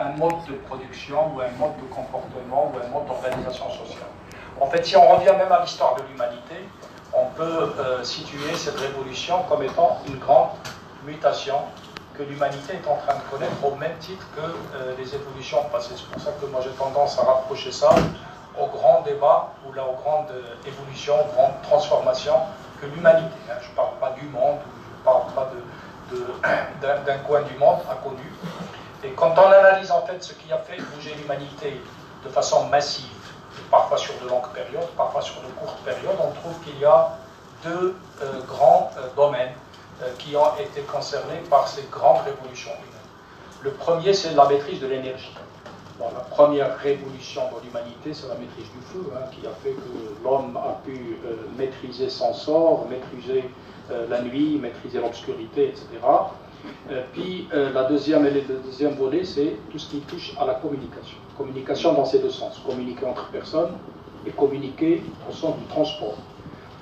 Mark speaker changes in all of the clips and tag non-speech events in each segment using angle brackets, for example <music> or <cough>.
Speaker 1: un mode de production ou un mode de comportement ou un mode d'organisation sociale. En fait, si on revient même à l'histoire de l'humanité, on peut euh, situer cette révolution comme étant une grande mutation que l'humanité est en train de connaître au même titre que euh, les évolutions passées. C'est pour ça que moi j'ai tendance à rapprocher ça au grand débat ou là, aux grandes évolutions, aux grandes transformations que l'humanité. Hein. je ne parle pas du monde, je ne parle pas <coughs> d'un coin du monde inconnu. Et quand on analyse en fait ce qui a fait bouger l'humanité de façon massive, parfois sur de longues périodes, parfois sur de courtes périodes, on trouve qu'il y a deux euh, grands euh, domaines euh, qui ont été concernés par ces grandes révolutions humaines. Le premier, c'est la maîtrise de l'énergie. la première révolution dans l'humanité, c'est la maîtrise du feu, hein, qui a fait que l'homme a pu maîtriser son sort, maîtriser la nuit, maîtriser l'obscurité, etc. puis la deuxième, et le deuxième volet, c'est tout ce qui touche à la communication. Communication dans ces deux sens, communiquer entre personnes et communiquer au sens du transport.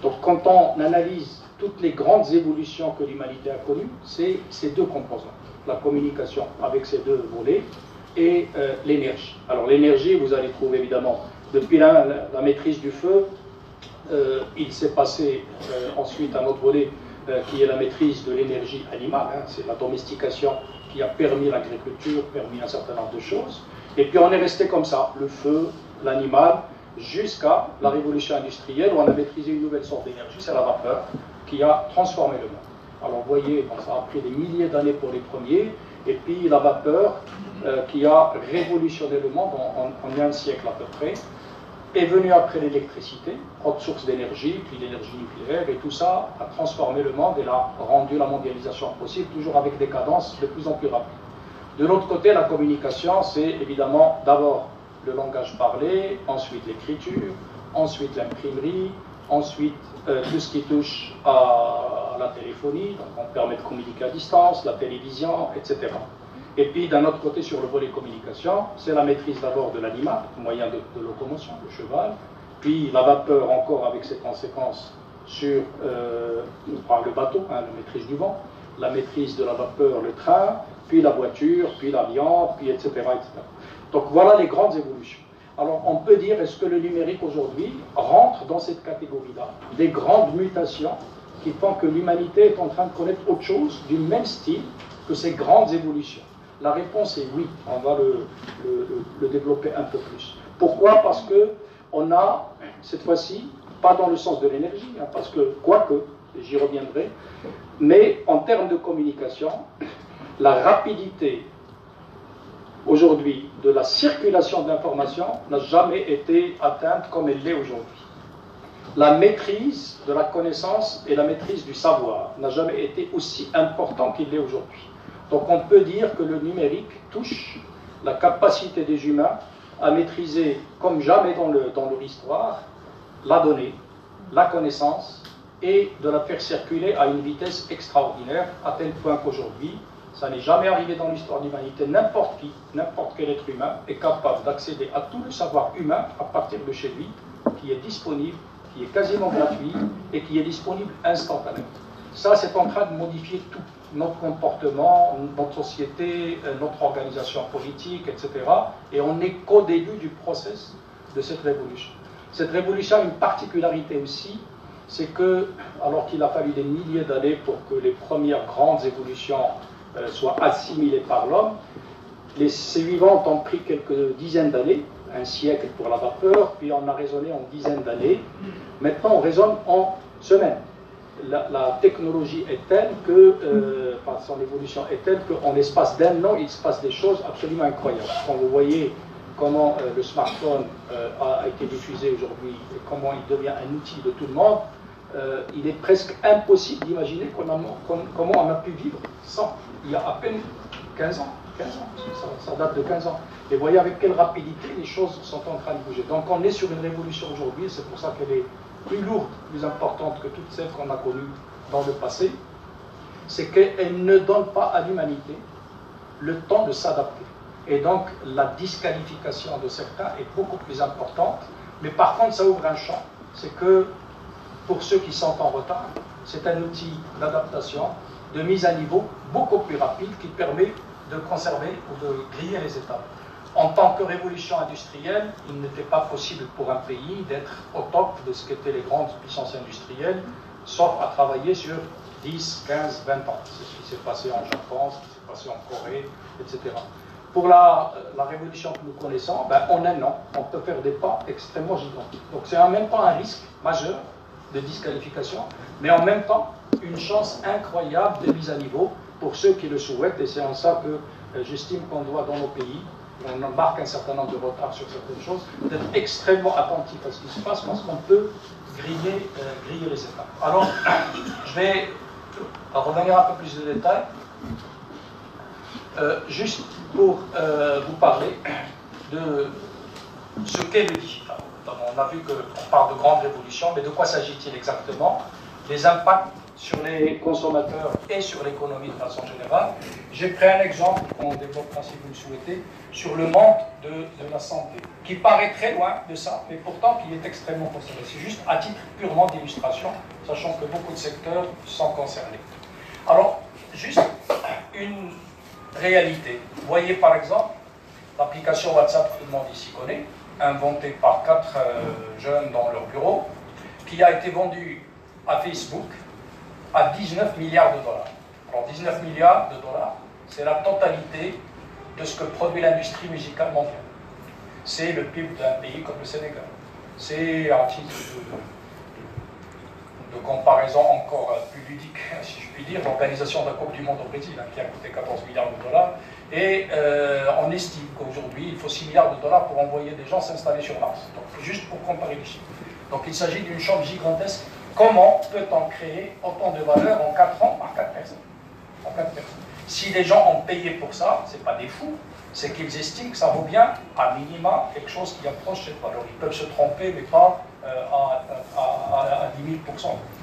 Speaker 1: Donc quand on analyse toutes les grandes évolutions que l'humanité a connues, c'est ces deux composants. La communication avec ces deux volets et euh, l'énergie. Alors l'énergie, vous allez trouver évidemment, depuis la, maîtrise du feu, euh, il s'est passé euh, ensuite un autre volet qui est la maîtrise de l'énergie animale. Hein. c'est la domestication qui a permis l'agriculture, permis un certain nombre de choses. Et puis on est resté comme ça, le feu, l'animal, jusqu'à la révolution industrielle où on a maîtrisé une nouvelle sorte d'énergie, c'est la vapeur, qui a transformé le monde. Alors vous voyez, ça a pris des milliers d'années pour les premiers, et puis la vapeur euh, qui a révolutionné le monde en, un siècle à peu près, est venue après l'électricité, autre source d'énergie, puis l'énergie nucléaire, et tout ça a transformé le monde et a rendu la mondialisation possible, toujours avec des cadences de plus en plus rapides. De l'autre côté, la communication, c'est évidemment d'abord le langage parlé, ensuite l'écriture, ensuite l'imprimerie, ensuite euh, tout ce qui touche à la téléphonie, donc on permet de communiquer à distance, la télévision, etc. Et puis d'un autre côté, sur le volet communication, c'est la maîtrise d'abord de l'animal, moyen de, locomotion, le cheval, puis la vapeur encore avec ses conséquences sur euh, le bateau, hein, la maîtrise du vent, la maîtrise de la vapeur, le train, puis la voiture, puis l'avion, puis etc., etc. Donc voilà les grandes évolutions. Alors on peut dire, est-ce que le numérique aujourd'hui rentre dans cette catégorie-là? Des grandes mutations qui font que l'humanité est en train de connaître autre chose du même style que ces grandes évolutions La réponse est oui, on va le, développer un peu plus. Pourquoi? Parce que on a, cette fois-ci, pas dans le sens de l'énergie, hein, parce que, quoique, j'y reviendrai, mais en termes de communication, la rapidité aujourd'hui de la circulation de l'information n'a jamais été atteinte comme elle l'est aujourd'hui. La maîtrise de la connaissance et la maîtrise du savoir n'a jamais été aussi important qu'il l'est aujourd'hui. Donc on peut dire que le numérique touche la capacité des humains à maîtriser comme jamais dans leur histoire la donnée, la connaissance et de la faire circuler à une vitesse extraordinaire, à tel point qu'aujourd'hui, ça n'est jamais arrivé dans l'histoire de l'humanité. N'importe qui, n'importe quel être humain est capable d'accéder à tout le savoir humain à partir de chez lui, qui est disponible, qui est quasiment gratuit et qui est disponible instantanément. Ça, c'est en train de modifier tout notre comportement, notre société, euh, notre organisation politique, etc. Et on n'est qu'au début du process de cette révolution. Cette révolution a une particularité aussi, c'est que, alors qu'il a fallu des milliers d'années pour que les premières grandes évolutions euh, soit assimilée par l'homme. Les suivantes ont pris quelques dizaines d'années, un siècle pour la vapeur, puis on a raisonné en dizaines d'années. Maintenant, on raisonne en semaines. La, technologie est telle que, euh, son évolution est telle qu'en l'espace d'un an, il se passe des choses absolument incroyables. Quand vous voyez comment euh, le smartphone a été diffusé aujourd'hui et comment il devient un outil de tout le monde, il est presque impossible d'imaginer comment on a pu vivre sans il y a à peine 15 ans. 15 ans, ça, date de 15 ans. Et voyez avec quelle rapidité les choses sont en train de bouger. Donc on est sur une révolution aujourd'hui, c'est pour ça qu'elle est plus lourde, plus importante que toutes celles qu'on a connues dans le passé. C'est qu'elle ne donne pas à l'humanité le temps de s'adapter. Et donc la disqualification de certains est beaucoup plus importante. Mais par contre, ça ouvre un champ. C'est que pour ceux qui sont en retard, c'est un outil d'adaptation de mise à niveau beaucoup plus rapide qui permet de conserver ou de griller les étapes. En tant que révolution industrielle, il n'était pas possible pour un pays d'être au top de ce qu'étaient les grandes puissances industrielles, sauf à travailler sur 10, 15, 20 ans. C'est ce qui s'est passé en Japon, ce qui s'est passé en Corée, etc. Pour la, la révolution que nous connaissons, ben, en un an, on peut faire des pas extrêmement gigants. Donc c'est en même temps un risque majeur de disqualification, mais en même temps une chance incroyable de mise à niveau pour ceux qui le souhaitent, et c'est en ça que euh, j'estime qu'on doit dans nos pays, on marque un certain nombre de retards sur certaines choses, d'être extrêmement attentif à ce qui se passe parce qu'on peut griller, euh, griller les étapes. Alors, je vais revenir un peu plus de détails. Euh, juste pour euh, vous parler de ce qu'est le digital. On a vu qu'on parle de grande révolution, mais de quoi s'agit-il exactement? Les impacts sur les consommateurs et sur l'économie de façon générale. J'ai pris un exemple qu'on développera si vous le souhaitez, sur le monde de, de, la santé, qui paraît très loin de ça, mais pourtant qui est extrêmement concerné. C'est juste à titre purement d'illustration, sachant que beaucoup de secteurs sont concernés. Alors, juste une réalité. Vous voyez par exemple l'application WhatsApp tout le monde ici connaît, inventée par quatre euh, jeunes dans leur bureau, qui a été vendue à Facebook à 19 milliards de dollars. Alors 19 milliards de dollars, c'est la totalité de ce que produit l'industrie musicale mondiale. C'est le PIB d'un pays comme le Sénégal. C'est un titre de, comparaison encore plus ludique, si je puis dire, l'organisation de la Coupe du Monde au Brésil, hein, qui a coûté 14 milliards de dollars. Et euh, on estime qu'aujourd'hui, il faut 6 milliards de dollars pour envoyer des gens s'installer sur Mars. Donc, juste pour comparer les chiffres. Donc il s'agit d'une chambre gigantesque Comment peut-on créer autant de valeur en 4 ans par 4 personnes, en 4 personnes Si les gens ont payé pour ça, ce n'est pas des fous, c'est qu'ils estiment que ça vaut bien, à minima, quelque chose qui approche cette valeur. Ils peuvent se tromper, mais pas euh, à, à, à, à, 10 000%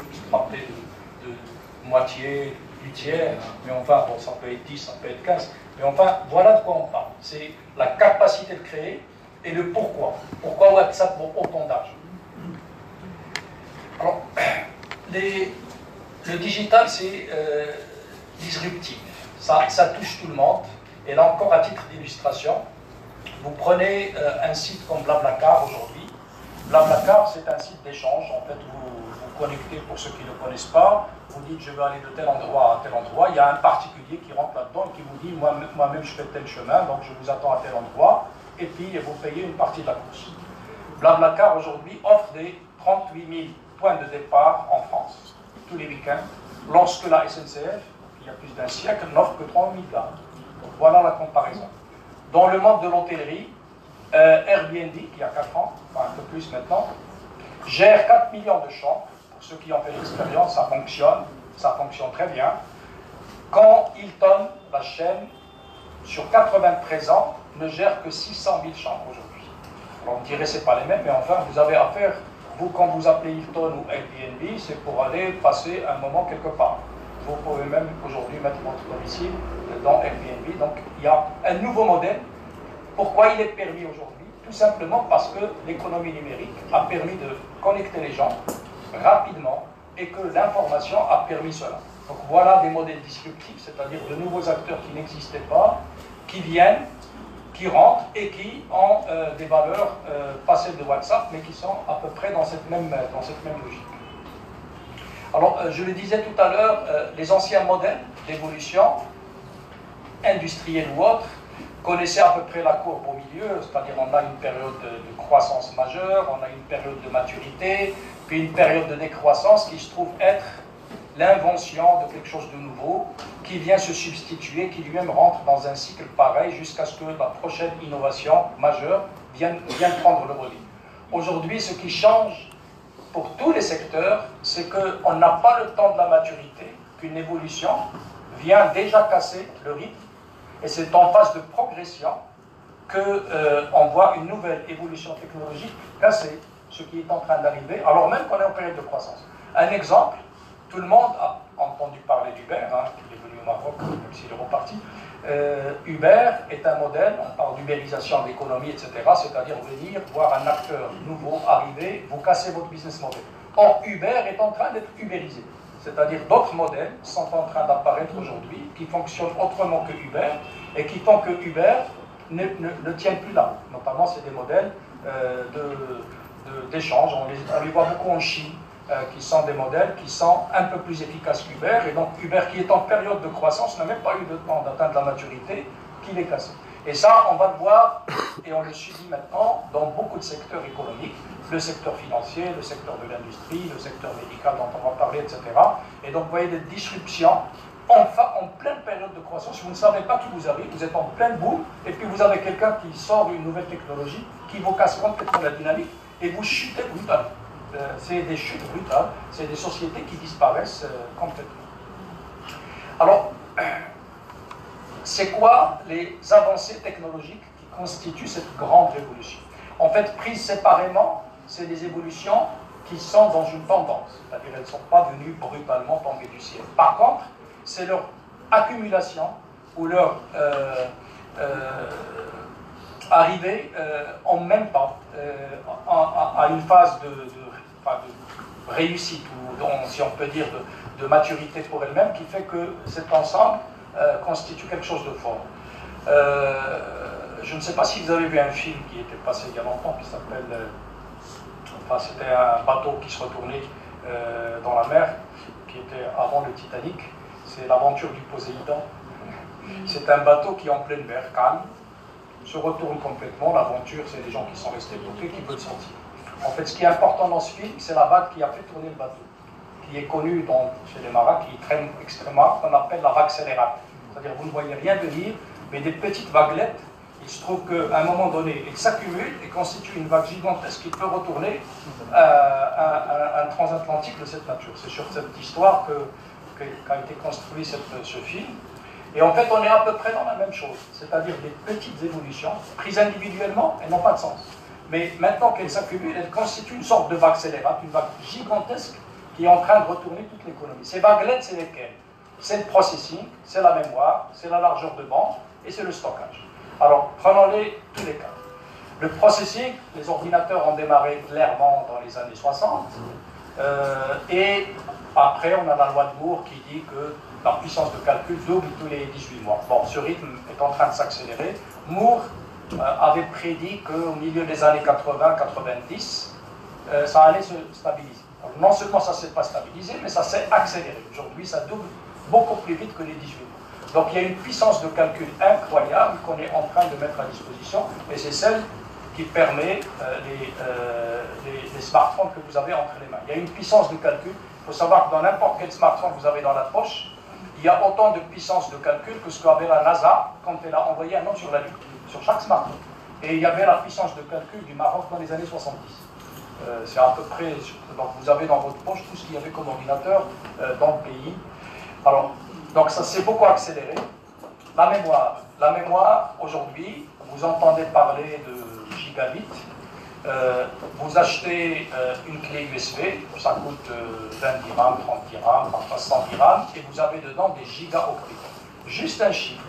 Speaker 1: Ils se tromper de, de, moitié, du tiers, mais enfin, bon, ça peut être 10, ça peut être 15. Mais enfin, voilà de quoi on parle. C'est la capacité de créer et le pourquoi. Pourquoi WhatsApp vaut autant d'argent? Alors, <clears throat> le digital, c'est euh, disruptif. Ça, ça, touche tout le monde. Et là encore, à titre d'illustration, vous prenez euh, un site comme Blablacar aujourd'hui. Blablacar, c'est un site d'échange. En fait, vous vous connectez, pour ceux qui ne connaissent pas, vous dites je veux aller de tel endroit à tel endroit. Il y a un particulier qui rentre là-dedans et qui vous dit moi-même, moi je fais tel chemin, donc je vous attends à tel endroit. Et puis, vous payez une partie de la course. Blablacar aujourd'hui offre des 38 000 point de départ en France, tous les week-ends, lorsque la SNCF, il y a plus d'un siècle, n'offre que 3 000 gares. Voilà la comparaison. Dans le monde de l'hôtellerie, euh, Airbnb, qui a 4 ans, enfin un peu plus maintenant, gère 4 millions de chambres. Pour ceux qui ont fait l'expérience, ça fonctionne, ça fonctionne très bien. Quand Hilton, la chaîne, sur 80 présents, ne gère que 600 000 chambres aujourd'hui. Alors on dirait que ce pas les mêmes, mais enfin, vous avez affaire vous, quand vous appelez Hilton ou Airbnb, c'est pour aller passer un moment quelque part. Vous pouvez même aujourd'hui mettre votre domicile dans Airbnb. Donc il y a un nouveau modèle. Pourquoi il est permis aujourd'hui? Tout simplement parce que l'économie numérique a permis de connecter les gens rapidement et que l'information a permis cela. Donc voilà des modèles disruptifs, c'est-à-dire de nouveaux acteurs qui n'existaient pas, qui viennent qui rentrent et qui ont euh, des valeurs euh, pas celles de WhatsApp, mais qui sont à peu près dans cette même, dans cette même logique. Alors, euh, je le disais tout à l'heure, euh, les anciens modèles d'évolution, industrielle ou autre, connaissaient à peu près la courbe au milieu, c'est-à-dire on a une période de, de, croissance majeure, on a une période de maturité, puis une période de décroissance qui se trouve être l'invention de quelque chose de nouveau qui vient se substituer, qui lui-même rentre dans un cycle pareil jusqu'à ce que la prochaine innovation majeure vienne, vienne prendre le relais. Aujourd'hui, ce qui change pour tous les secteurs, c'est qu'on n'a pas le temps de la maturité, qu'une évolution vient déjà casser le rythme, et c'est en phase de progression qu'on euh, voit une nouvelle évolution technologique casser ce qui est en train d'arriver, alors même qu'on est en période de croissance. Un exemple, tout le monde a entendu parler d'Uber, hein, qui est venu au Maroc, même s'il est reparti. Euh, Uber est un modèle, on parle d'ubérisation de l'économie, etc., c'est-à-dire venir voir un acteur nouveau arriver, vous cassez votre business model. Or, Uber est en train d'être ubérisé. C'est-à-dire d'autres modèles sont en train d'apparaître aujourd'hui qui fonctionnent autrement que Uber et qui font que Uber ne, ne, tient plus là. Notamment, c'est des modèles euh, d'échange. On les voit beaucoup en Chine, euh, qui sont des modèles qui sont un peu plus efficaces qu'Uber. Et donc Uber, qui est en période de croissance, n'a même pas eu le temps d'atteindre la maturité, qu'il est cassé. Et ça, on va le voir, et on le subit maintenant dans beaucoup de secteurs économiques, le secteur financier, le secteur de l'industrie, le secteur médical dont on va parler, etc. Et donc vous voyez des disruptions enfin, en pleine période de croissance. Vous ne savez pas qui vous arrive, vous êtes en pleine boule, et puis vous avez quelqu'un qui sort d'une nouvelle technologie qui vous casse complètement la dynamique, et vous chutez brutalement. Euh, c'est des chutes brutales, c'est des sociétés qui disparaissent euh, complètement. Alors, <clears throat> c'est quoi les avancées technologiques qui constituent cette grande révolution? En fait, prises séparément, c'est des évolutions qui sont dans une tendance, c'est-à-dire elles ne sont pas venues brutalement tomber du ciel. Par contre, c'est leur accumulation ou leur euh, arrivée en même temps à, une phase de de réussite, ou si on peut dire de, maturité pour elle-même, qui fait que cet ensemble euh, constitue quelque chose de fort. Euh, je ne sais pas si vous avez vu un film qui était passé il y a longtemps, qui s'appelle... Euh, enfin, c'était un bateau qui se retournait dans la mer, qui était avant le Titanic. C'est l'aventure du Poséidon. C'est un bateau qui est en pleine mer, calme, se retourne complètement. L'aventure, c'est des gens qui sont restés bloqués, qui veulent sortir. En fait, ce qui est important dans ce film, c'est la vague qui a fait tourner le bateau, qui est connue chez les marins, qui traîne extrêmement, qu'on appelle la vague scélérate. C'est-à-dire vous ne voyez rien venir, mais des petites vaguelettes, il se trouve qu'à un moment donné, elles s'accumulent et constituent une vague gigantesque qui peut retourner euh, un, transatlantique de cette nature. C'est sur cette histoire qu'a été construit ce film. Et en fait, on est à peu près dans la même chose, c'est-à-dire des petites évolutions, prises individuellement, elles n'ont pas de sens. Mais maintenant qu'elle s'accumule, elle constitue une sorte de vague scélérate, une vague gigantesque qui est en train de retourner toute l'économie. Ces vaguelettes, c'est lesquelles? C'est le processing, c'est la mémoire, c'est la largeur de bande et c'est le stockage. Alors, prenons-les tous les cas. Le processing, les ordinateurs ont démarré clairement dans les années 60. Euh, et après, on a la loi de Moore qui dit que la puissance de calcul double tous les 18 mois. Bon, ce rythme est en train de s'accélérer. Moore avait prédit qu'au milieu des années 80-90, euh, ça allait se stabiliser. non seulement ça ne s'est pas stabilisé, mais ça s'est accéléré. Aujourd'hui, ça double beaucoup plus vite que les 18 mois. Donc il y a une puissance de calcul incroyable qu'on est en train de mettre à disposition, et c'est celle qui permet euh, les, les, smartphones que vous avez entre les mains. Il y a une puissance de calcul. Il faut savoir que dans n'importe quel smartphone que vous avez dans la poche, il y a autant de puissance de calcul que ce qu'avait la NASA quand elle a envoyé un homme sur la Lune sur chaque smartphone. Et il y avait la puissance de calcul du Maroc dans les années 70. Euh, c'est à peu près. Donc vous avez dans votre poche tout ce qu'il y avait comme ordinateur euh, dans le pays. Alors, donc ça s'est beaucoup accéléré. La mémoire. La mémoire, aujourd'hui, vous entendez parler de gigabits. Euh, vous achetez une clé USB, ça coûte 20 dirhams, 30 dirhams, parfois 100 dirhams, et vous avez dedans des gigaoctets. Juste un chiffre.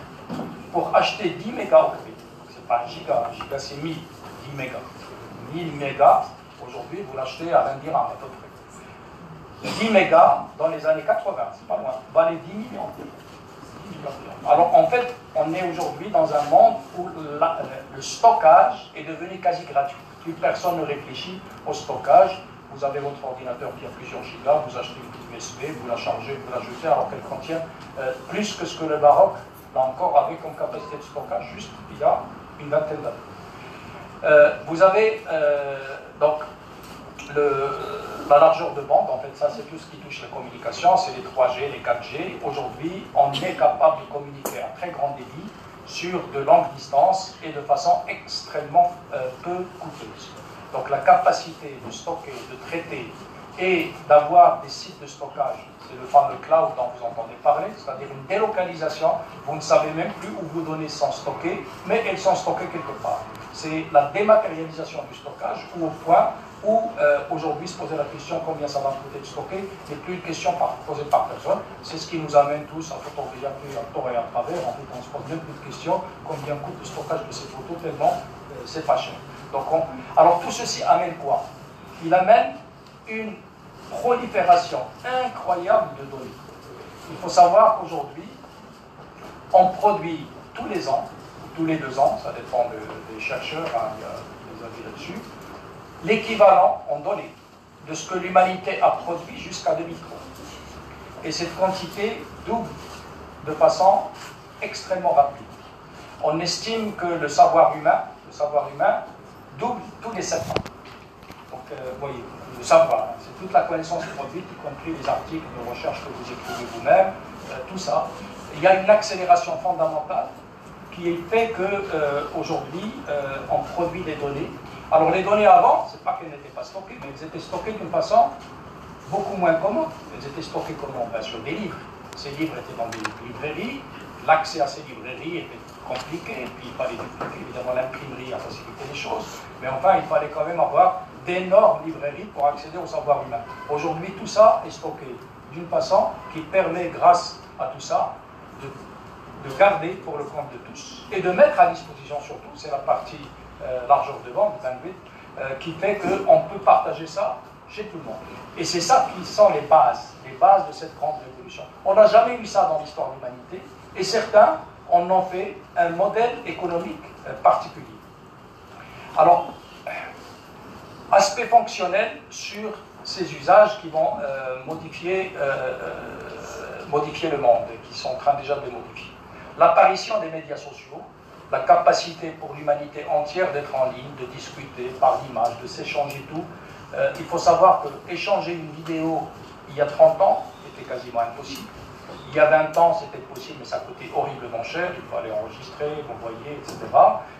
Speaker 1: Pour acheter 10 mégaoctets, un giga, giga c'est 1000, 10 mégas. 1000 mégas, aujourd'hui vous l'achetez à 20 dirhams à peu près. 10 mégas dans les années 80, c'est pas loin, valait 10 millions. Alors en fait, on est aujourd'hui dans un monde où le stockage est devenu quasi gratuit. Plus personne ne réfléchit au stockage. Vous avez votre ordinateur qui a plusieurs gigas, vous achetez une petite USB, vous la chargez, vous la jetez alors qu'elle contient euh, plus que ce que le Maroc, là encore, avait comme capacité de stockage juste il y a une vingtaine d'années. Euh, vous avez euh, donc la largeur de bande, en fait ça c'est tout ce qui touche la communication, c'est les 3G, les 4G. Aujourd'hui, on est capable de communiquer à très grand débit sur de longues distances et de façon extrêmement euh, peu coûteuse. Donc la capacité de stocker, de traiter et d'avoir des sites de stockage c'est le fameux cloud dont vous entendez parler, c'est-à-dire une délocalisation. Vous ne savez même plus où vos données sont stockées, mais elles sont stockées quelque part. C'est la dématérialisation du stockage, ou au point où euh, aujourd'hui se poser la question combien ça va coûter de stocker n'est plus une question posée par personne. C'est ce qui nous amène tous à photographier à tort et à travers. En fait, on se pose même plus de questions combien coûte le stockage de ces photos, tellement euh, c'est pas cher. Donc alors tout ceci amène quoi? Il amène une prolifération incroyable de données. Il faut savoir qu'aujourd'hui, on produit tous les ans, ou tous les deux ans, ça dépend des chercheurs, hein, il y a des avis là-dessus, l'équivalent en données de ce que l'humanité a produit jusqu'à 2030. Et cette quantité double de façon extrêmement rapide. On estime que le savoir humain, le savoir humain double tous les 7 ans. Donc, euh, voyez, le savoir, toute la connaissance produite, y compris les articles de recherche que vous écrivez vous-même, euh, tout ça. Il y a une accélération fondamentale qui fait qu'aujourd'hui, euh, on produit des données. Alors, les données avant, c'est pas qu'elles n'étaient pas stockées, mais elles étaient stockées d'une façon beaucoup moins commode. Elles étaient stockées comment ben, Sur des livres. Ces livres étaient dans des librairies. L'accès à ces librairies était compliqué, puis il fallait évidemment l'imprimerie a facilité les choses, mais enfin il fallait quand même avoir d'énormes librairies pour accéder au savoir humain. Aujourd'hui, tout ça est stocké d'une façon qui permet, grâce à tout ça, de, garder pour le compte de tous et de mettre à disposition surtout, c'est la partie euh, largeur de bande, euh, qui fait qu'on peut partager ça chez tout le monde. Et c'est ça qui sont les bases, les bases de cette grande révolution. On n'a jamais eu ça dans l'histoire de l'humanité, et certains en fait un modèle économique euh, particulier. Alors, aspect fonctionnel sur ces usages qui vont euh, modifier, euh, modifier le monde et qui sont en train déjà de modifier. L'apparition des médias sociaux, la capacité pour l'humanité entière d'être en ligne, de discuter par l'image, de s'échanger tout. il faut savoir que échanger une vidéo il y a 30 ans était quasiment impossible. Il y a 20 ans, c'était possible, mais ça coûtait horriblement cher. Il fallait enregistrer, envoyer, etc.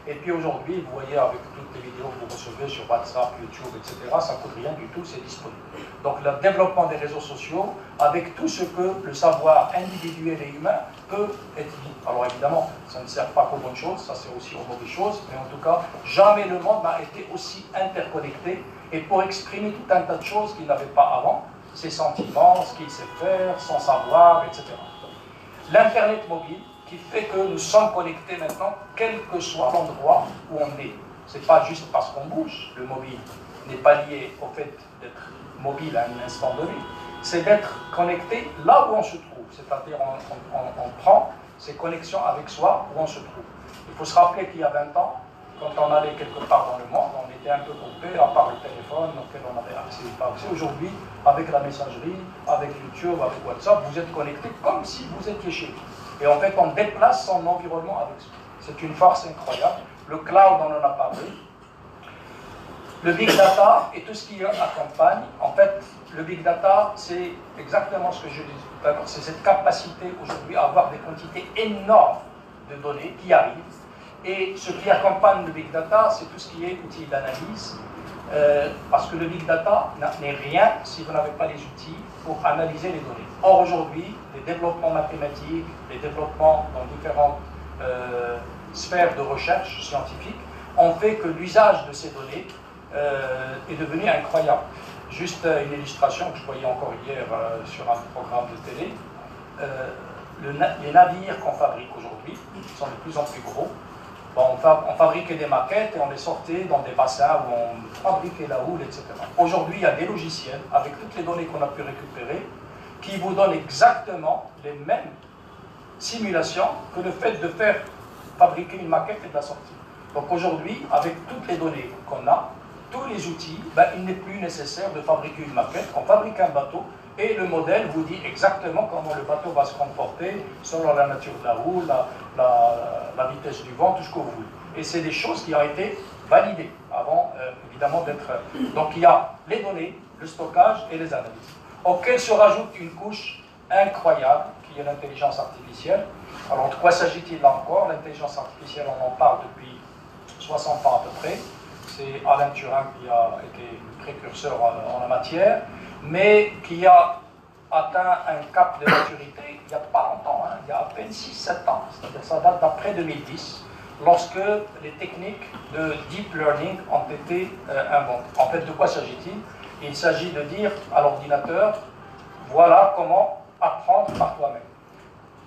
Speaker 1: Et puis aujourd'hui, vous voyez avec toutes les vidéos que vous recevez sur WhatsApp, YouTube, etc., ça ne coûte rien du tout, c'est disponible. Donc le développement des réseaux sociaux, avec tout ce que le savoir individuel et humain peut être dit. Alors évidemment, ça ne sert pas qu'aux bonnes choses, ça sert aussi aux mauvaises choses, mais en tout cas, jamais le monde n'a été aussi interconnecté et pour exprimer tout un tas de choses qu'il n'avait pas avant ses sentiments, ce qu'il sait faire, son savoir, etc. L'Internet mobile qui fait que nous sommes connectés maintenant, quel que soit l'endroit où on est. Ce n'est pas juste parce qu'on bouge, le mobile n'est pas lié au fait d'être mobile à un instant donné, c'est d'être connecté là où on se trouve, c'est-à-dire on, prend ces connexions avec soi où on se trouve. Il faut se rappeler qu'il y a 20 ans, quand on allait quelque part dans le monde, on était un peu coupé, à part le téléphone auquel on avait accès ou pas accès. Aujourd'hui, avec la messagerie, avec YouTube, avec WhatsApp, vous êtes connecté comme si vous étiez chez vous. Et en fait, on déplace son environnement avec ça. C'est une force incroyable. Le cloud, on en a parlé. Le big data et tout ce qui accompagne, en fait, le big data, c'est exactement ce que je disais tout à l'heure, c'est cette capacité aujourd'hui à avoir des quantités énormes de données qui arrivent et ce qui accompagne le big data, c'est tout ce qui est outils d'analyse, euh, parce que le big data n'est rien si vous n'avez pas les outils pour analyser les données. Or, aujourd'hui, les développements mathématiques, les développements dans différentes euh, sphères de recherche scientifique ont fait que l'usage de ces données euh, est devenu incroyable. Juste une illustration que je voyais encore hier sur un programme de télé. les navires qu'on fabrique aujourd'hui sont de plus en plus gros on, fabriquait des maquettes et on les sortait dans des bassins où on fabriquait la houle, etc. Aujourd'hui, il y a des logiciels, avec toutes les données qu'on a pu récupérer, qui vous donnent exactement les mêmes simulations que le fait de faire fabriquer une maquette et de la sortir. Donc aujourd'hui, avec toutes les données qu'on a, tous les outils, ben, il n'est plus nécessaire de fabriquer une maquette. On fabrique un bateau et le modèle vous dit exactement comment le bateau va se comporter selon la nature de la roue, la, vitesse du vent, tout ce que vous voulez. Et c'est des choses qui ont été validées avant, euh, évidemment, d'être... Donc il y a les données, le stockage et les analyses, auxquelles se rajoute une couche incroyable qui est l'intelligence artificielle. Alors de quoi s'agit-il là encore? L'intelligence artificielle, on en parle depuis 60 ans à peu près. C'est Alain Turin qui a été précurseur en la matière mais qui a atteint un cap de maturité il n'y a pas longtemps, hein, il y a à peine 6-7 ans, c'est-à-dire ça date d'après 2010, lorsque les techniques de deep learning ont été euh, inventées. En fait, de quoi s'agit-il? Il, s'agit de dire à l'ordinateur, voilà comment apprendre par toi-même.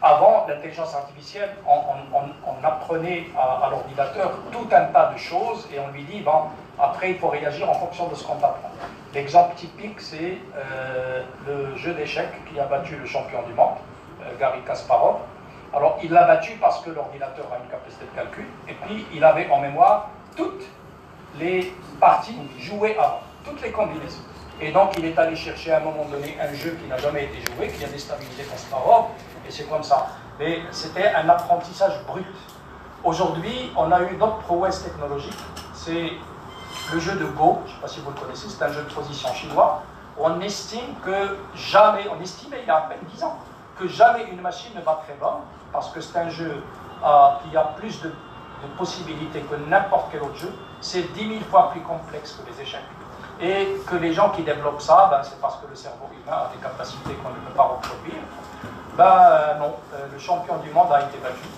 Speaker 1: Avant l'intelligence artificielle, on, apprenait à, à l'ordinateur tout un tas de choses et on lui dit, bon, après il faut réagir en fonction de ce qu'on apprend. L'exemple typique, c'est euh, le jeu d'échecs qui a battu le champion du monde, euh, Gary Kasparov. Alors il l'a battu parce que l'ordinateur a une capacité de calcul, et puis il avait en mémoire toutes les parties jouées avant, toutes les combinaisons. Et donc il est allé chercher à un moment donné un jeu qui n'a jamais été joué, qui a déstabilisé Kasparov, et c'est comme ça. Mais c'était un apprentissage brut. Aujourd'hui, on a eu d'autres prouesses technologiques. C'est le jeu de Go, je ne sais pas si vous le connaissez, c'est un jeu de position chinois. On estime que jamais, on estimait il y a à peine 10 ans, que jamais une machine ne battrait l'homme, parce que c'est un jeu euh, qui a plus de, possibilités que n'importe quel autre jeu. C'est 10 000 fois plus complexe que les échecs. Et que les gens qui développent ça, ben, c'est parce que le cerveau humain a des capacités qu'on ne peut pas reproduire. Ben euh, non, euh, le champion du monde a été battu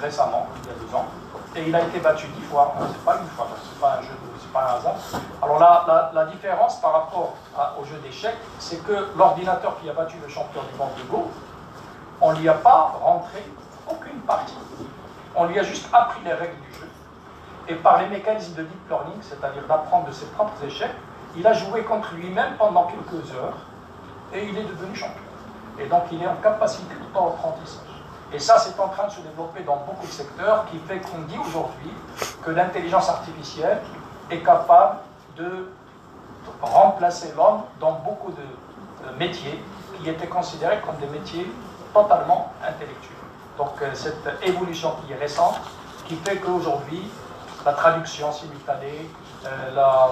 Speaker 1: récemment, il y a deux ans, et il a été battu dix fois. C'est pas une fois, c'est pas un jeu, Alors la, la, différence par rapport au jeu d'échecs, c'est que l'ordinateur qui a battu le champion du monde de Go, on lui a pas rentré aucune partie. On lui a juste appris les règles du jeu. Et par les mécanismes de deep learning, c'est-à-dire d'apprendre de ses propres échecs, il a joué contre lui-même pendant quelques heures et il est devenu champion. Et donc il est en capacité de temps apprentissage. Et ça, c'est en train de se développer dans beaucoup de secteurs, qui fait qu'on dit aujourd'hui que l'intelligence artificielle est capable de remplacer l'homme dans beaucoup de métiers qui étaient considérés comme des métiers totalement intellectuels. Donc euh, cette évolution qui est récente, qui fait qu'aujourd'hui, la traduction simultanée, euh,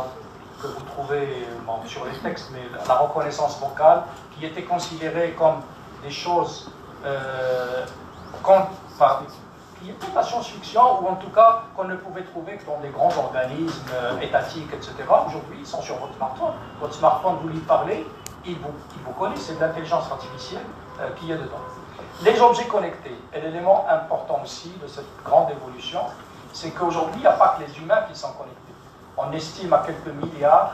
Speaker 1: que vous trouvez sur les textes, mais la reconnaissance vocale, qui était considérée comme des choses euh, qui était la science-fiction, ou en tout cas qu'on ne pouvait trouver que dans des grands organismes euh, étatiques, etc. Aujourd'hui, ils sont sur votre smartphone. Votre smartphone, vous lui parlez, il vous, il vous connaît, c'est de l'intelligence artificielle euh, qui est dedans. Les objets connectés, et l'élément important aussi de cette grande évolution, c'est qu'aujourd'hui, il n'y a pas que les humains qui sont connectés. On estime à quelques milliards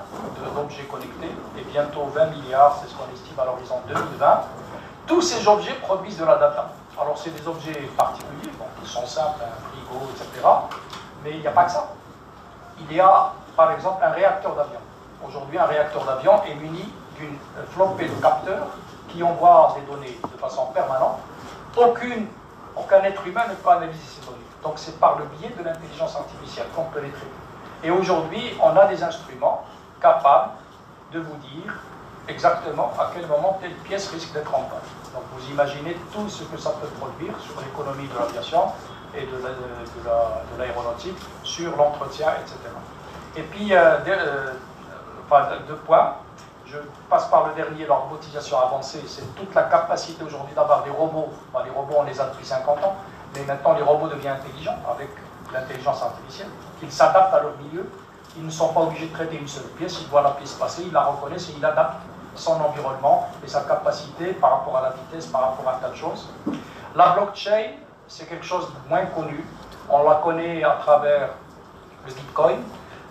Speaker 1: d'objets connectés, et bientôt 20 milliards, c'est ce qu'on estime à l'horizon 2020. Tous ces objets produisent de la data. Alors c'est des objets particuliers, donc ils sont simples, un frigo, etc. Mais il n'y a pas que ça. Il y a par exemple un réacteur d'avion. Aujourd'hui, un réacteur d'avion est muni d'une flopée de capteurs qui envoient des données de façon permanente. Aucune, aucun être humain ne peut analyser ces données. Donc c'est par le biais de l'intelligence artificielle qu'on peut les traiter. Et aujourd'hui, on a des instruments capables de vous dire exactement à quel moment telle pièce risque d'être en panne. Donc vous imaginez tout ce que ça peut produire sur l'économie de l'aviation et de l'aéronautique, sur l'entretien, etc. Et puis, euh, euh, enfin, deux points. Je passe par le dernier, la robotisation avancée, c'est toute la capacité aujourd'hui d'avoir des robots. les robots, on les a depuis 50 ans, mais maintenant les robots deviennent intelligents avec l'intelligence artificielle, qu'ils s'adaptent à leur milieu. Ils ne sont pas obligés de traiter une seule pièce, ils voient la pièce passer, ils la reconnaissent et ils l'adaptent son environnement et sa capacité par rapport à la vitesse, par rapport à tas de choses. La blockchain, c'est quelque chose de moins connu. On la connaît à travers le Bitcoin.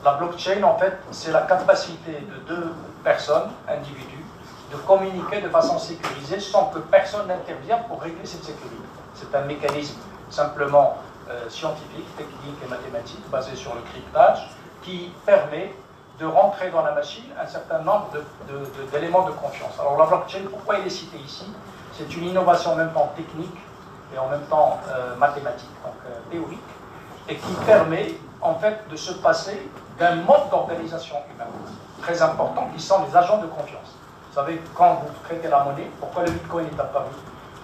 Speaker 1: La blockchain, en fait, c'est la capacité de deux personnes, individus, de communiquer de façon sécurisée sans que personne n'intervienne pour régler cette sécurité. C'est un mécanisme simplement euh, scientifique, technique et mathématique basé sur le cryptage qui permet de rentrer dans la machine un certain nombre d'éléments de, confiance. Alors la blockchain, pourquoi il est cité ici? C'est une innovation en même temps technique et en même temps euh, mathématique, donc euh, théorique, et qui permet en fait de se passer d'un mode d'organisation humaine très important qui sont les agents de confiance. Vous savez, quand vous traitez la monnaie, pourquoi le bitcoin est apparu?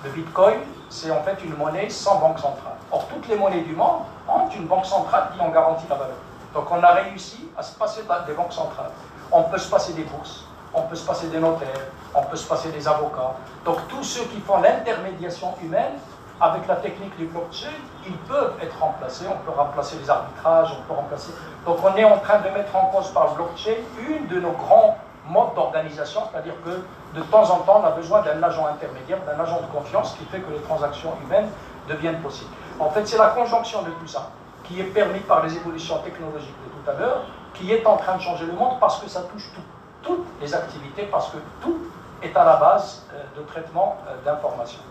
Speaker 1: Le bitcoin, c'est en fait une monnaie sans banque centrale. Or, toutes les monnaies du monde ont une banque centrale qui en garantit la valeur. Donc on a réussi à se passer des banques centrales. On peut se passer des bourses, on peut se passer des notaires, on peut se passer des avocats. Donc tous ceux qui font l'intermédiation humaine, avec la technique du blockchain, ils peuvent être remplacés. On peut remplacer les arbitrages, on peut remplacer. Donc on est en train de mettre en cause par le blockchain une de nos grands modes d'organisation, c'est-à-dire que de temps en temps, on a besoin d'un agent intermédiaire, d'un agent de confiance qui fait que les transactions humaines deviennent possibles. En fait, c'est la conjonction de tout ça qui est permis par les évolutions technologiques de tout à l'heure, qui est en train de changer le monde parce que ça touche tout, toutes les activités, parce que tout est à la base euh, de traitement euh, d'informations.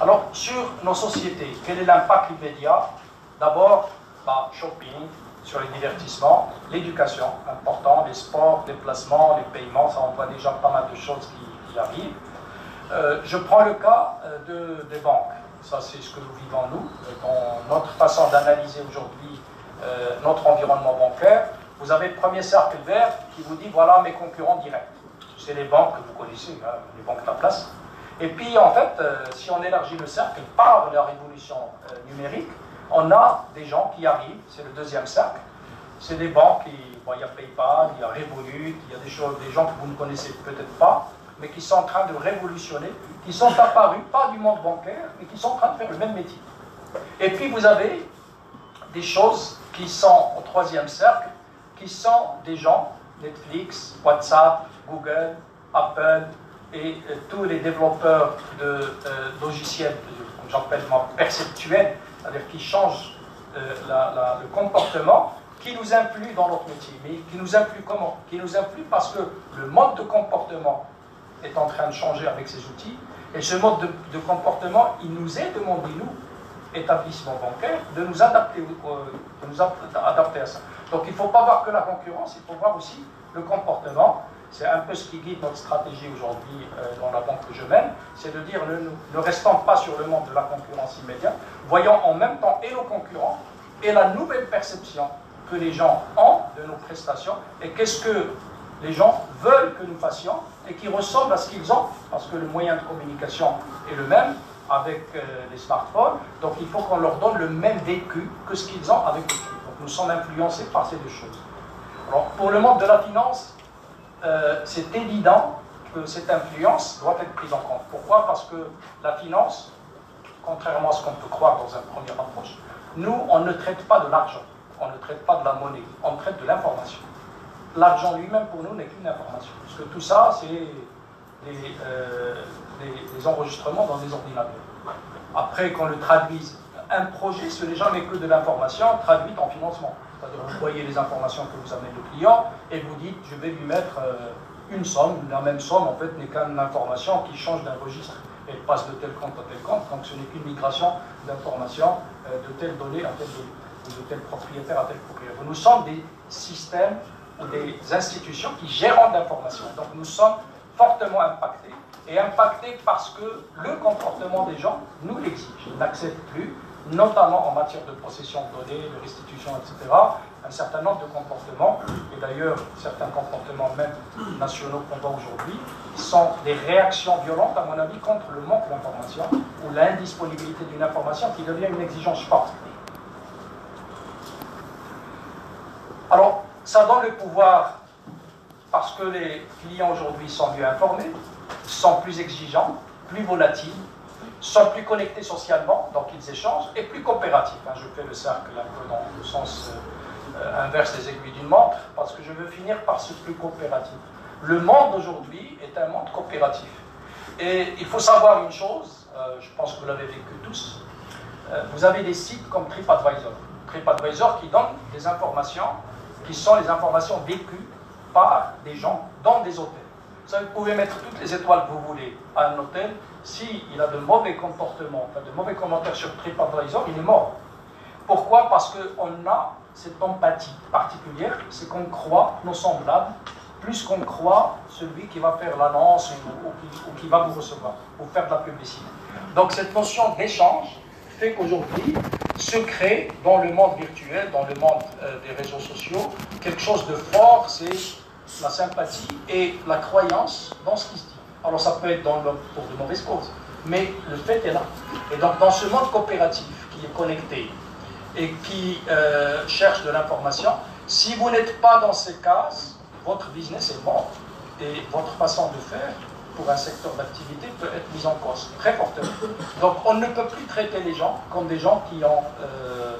Speaker 1: Alors, sur nos sociétés, quel est l'impact immédiat? D'abord, bah, shopping, sur les divertissements, l'éducation, important, les sports, les placements, les paiements, ça on voit déjà pas mal de choses qui, arrivent. Euh, je prends le cas de, des banques Ça, c'est ce que nous vivons, nous, dans notre façon d'analyser aujourd'hui euh, notre environnement bancaire. Vous avez le premier cercle vert qui vous dit voilà mes concurrents directs. C'est les banques que vous connaissez, hein, les banques de la place. Et puis, en fait, euh, si on élargit le cercle par la révolution euh, numérique, on a des gens qui arrivent, c'est le deuxième cercle. C'est des banques, qui, il y a PayPal, il y a Revolut, il y a des, choses, des gens que vous ne connaissez peut-être pas, mais qui sont en train de révolutionner, qui sont apparus, pas du monde bancaire, mais qui sont en train de faire le même métier. Et puis vous avez des choses qui sont au troisième cercle, qui sont des gens, Netflix, WhatsApp, Google, Apple et euh, tous les développeurs de euh, logiciels, comme j'appelle moi, perceptuels, c'est-à-dire qui changent euh, le comportement, qui nous influe dans notre métier. Mais qui nous influe comment? Qui nous influe parce que le mode de comportement est en train de changer avec ces outils. Et ce mode de, comportement, il nous est demandé, nous, établissement bancaire, de nous adapter, de nous adapter à ça. Donc il ne faut pas voir que la concurrence, il faut voir aussi le comportement. C'est un peu ce qui guide notre stratégie aujourd'hui euh, dans la banque que je mène, c'est de dire ne, ne restons pas sur le monde de la concurrence immédiate, voyons en même temps et nos concurrents et la nouvelle perception que les gens ont de nos prestations et qu'est-ce que les gens veulent que nous fassions et qui ressemble à ce qu'ils ont, parce que le moyen de communication est le même avec euh, les smartphones, donc il faut qu'on leur donne le même vécu que ce qu'ils ont avec les Donc nous sommes influencés par ces deux choses. Alors pour le monde de la finance, euh, c'est évident que cette influence doit être prise en compte. Pourquoi? Parce que la finance, contrairement à ce qu'on peut croire dans un premier approche, nous, on ne traite pas de l'argent, on ne traite pas de la monnaie, on traite de l'information l'argent lui-même pour nous n'est qu'une information. Parce que tout ça, c'est des, euh, enregistrements dans des ordinateurs. Après, qu'on le traduise, un projet, ce n'est jamais que de l'information traduite en financement. C'est-à-dire, vous voyez les informations que vous amenez le client et vous dites, je vais lui mettre euh, une somme. La même somme, en fait, n'est qu'une information qui change d'un registre. Elle passe de tel compte à tel compte, donc ce n'est qu'une migration d'informations euh, de telle donnée à telle donnée, ou de tel propriétaire à tel propriétaire. Nous sommes des systèmes des institutions qui gèrent l'information. Donc nous sommes fortement impactés, et impactés parce que le comportement des gens nous l'exige. N'acceptent plus, notamment en matière de possession de données, de restitution, etc., un certain nombre de comportements, et d'ailleurs certains comportements même nationaux qu'on voit aujourd'hui, sont des réactions violentes, à mon avis, contre le manque d'information ou l'indisponibilité d'une information qui devient une exigence forte. Alors, ça donne le pouvoir parce que les clients aujourd'hui sont mieux informés, sont plus exigeants, plus volatiles, sont plus connectés socialement, donc ils échangent, et plus coopératifs. Hein. je fais le cercle un peu dans le sens euh, inverse des aiguilles d'une montre, parce que je veux finir par ce plus coopératif. Le monde aujourd'hui est un monde coopératif. Et il faut savoir une chose, euh, je pense que vous l'avez vécu tous, euh, vous avez des sites comme TripAdvisor. TripAdvisor qui donne des informations qui sont les informations vécues par des gens dans des hôtels. Vous pouvez mettre toutes les étoiles que vous voulez à un hôtel. S'il a de mauvais comportements, de mauvais commentaires sur TripAdvisor, il est mort. Pourquoi? Parce qu'on a cette empathie particulière, c'est qu'on croit nos semblables plus qu'on croit celui qui va faire l'annonce ou, qui, va vous recevoir, ou faire de la publicité. Donc cette notion d'échange fait qu'aujourd'hui, se crée dans le monde virtuel, dans le monde euh, des réseaux sociaux, quelque chose de fort, c'est la sympathie et la croyance dans ce qui se dit. Alors ça peut être pour de mauvaises causes, mais le fait est là. Et donc dans ce monde coopératif qui est connecté et qui euh, cherche de l'information, si vous n'êtes pas dans ces cases, votre business est mort. Et votre façon de faire pour un secteur d'activité peut être mise en cause très fortement. Donc on ne peut plus traiter les gens comme des gens qui, ont, euh,